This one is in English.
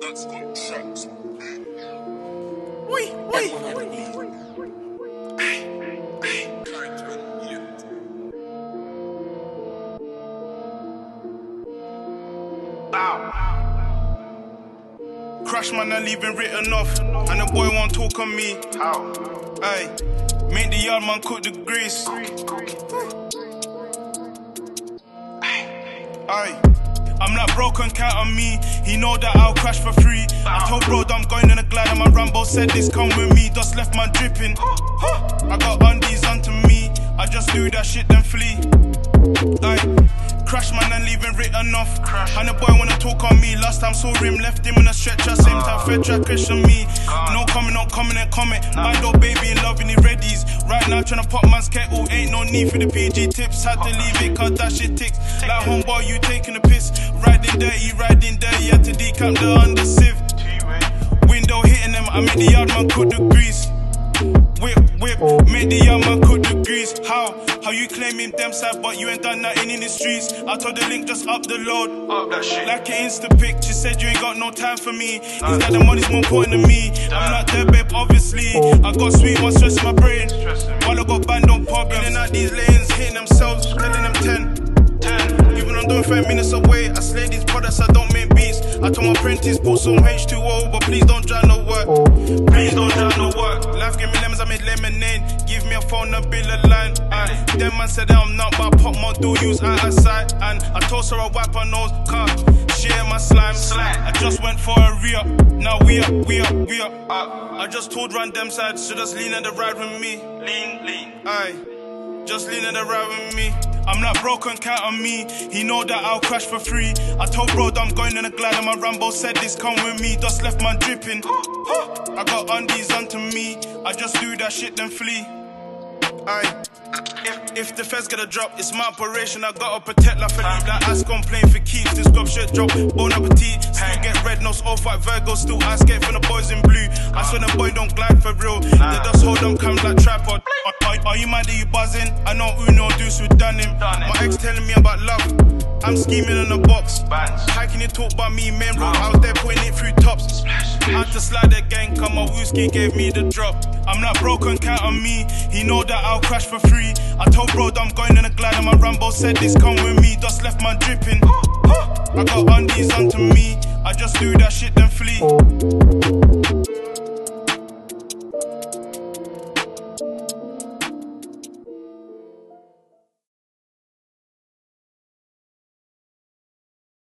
That's got tracks. Wee, wee. Crash man, I leaving written off. And the boy won't talk on me. How? Aye. Make the yard man cook the grease. Aye. I'm not broken, count on me. He know that I'll crash for free. I told bro I'm going in a glide and my Rambo said this come with me. Just left my dripping. I got undies onto me. I just do that shit then flee. Aye. Crash man and leaving written off. And the boy wanna talk on me. Last time saw him, left him in a stretcher. Same time, fed track question me. No comment, no comment, and comment. Mind up, baby, in love, and he readies. Right now, tryna pop man's kettle. Ain't no need for the PG tips. Had to leave it, cause that shit ticks. Like homeboy, you taking a piss. Riding dirty, riding dirty. Had to decamp the under sieve. Window hitting them, I made the yard man cut the grease. Whip, whip, oh. made the young man cut the grease. How? You claiming them side, but you ain't done nothing in the streets? I told the link just up the load. Up that shit. Like an Insta pic, she said you ain't got no time for me. Is that the money's more important to me? I'm not there, babe, obviously. I got sweet one stress in my brain. While I got band on pop, in and out these lanes, hitting themselves, telling them 10. 10. Even I'm doing five minutes away, I slay these products, I don't. Told my apprentice, put some H2O, but please don't try no work. Please don't try no work. Life give me lemons, I made lemonade. Give me a phone, a bill, a line. Aye. Them man said that I'm not, but I pop my do use out of sight. And I told her I wipe her nose, car. Share my slime. I just went for a re. Now we up, we up, we up. I just told them side, so just lean on the ride with me. Lean, lean. Aye. Just lean on the ride with me. I'm not broken, count on me. He know that I'll crash for free. I told bro that I'm going in a glide and my Rambo said this come with me. Dust left man dripping. I got undies onto me. I just do that shit then flee. Aye. If, if the feds get a drop, it's my operation. I gotta protect La Philippe. Like ass playing for keeps. This grub shit drop. Bon appetit. Red nose, all fight Virgo. Still I skate from the boys in blue. I swear the boy don't glide for real. They just hold them cams like tripod. Are, are, are you mad that you buzzing? I know Uno Deuce who done him. My ex telling me about love. I'm scheming on the box. How can you talk about me, man, bro? I was there putting it through tops. Had to slide the gang, come my whiskey gave me the drop. I'm not broken, count on me. He know that I'll crash for free. I told bro that I'm going in a glide and my Rambo said this come with me. Just left my dripping. I got undies onto me. I just do that shit then flee. Oh.